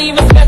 even special.